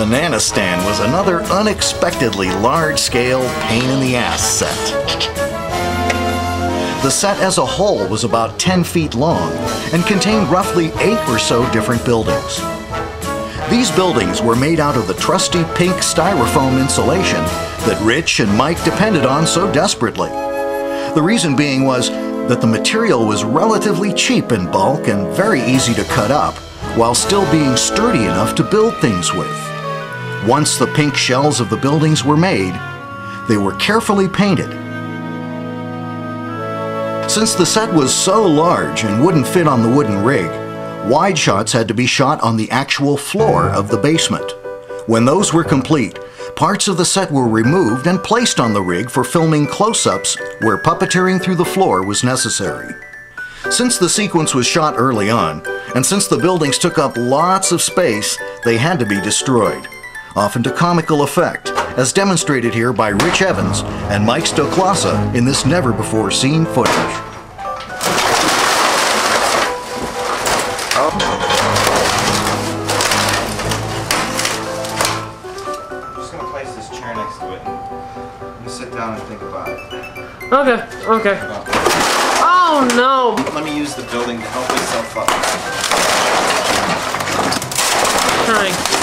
Bananastan was another unexpectedly large-scale pain in the ass set. The set as a whole was about 10 feet long and contained roughly eight or so different buildings. These buildings were made out of the trusty pink styrofoam insulation that Rich and Mike depended on so desperately. The reason being was that the material was relatively cheap in bulk and very easy to cut up, while still being sturdy enough to build things with. Once the pink shells of the buildings were made, they were carefully painted. Since the set was so large and wouldn't fit on the wooden rig, wide shots had to be shot on the actual floor of the basement. When those were complete, parts of the set were removed and placed on the rig for filming close-ups where puppeteering through the floor was necessary. Since the sequence was shot early on, and since the buildings took up lots of space, they had to be destroyed, often to comical effect, as demonstrated here by Rich Evans and Mike Stoklasa in this never-before-seen footage. I'm just gonna place this chair next to it. I'm sit down and think about it. Okay, okay. Oh no! Let me use the building to help myself up. Trying.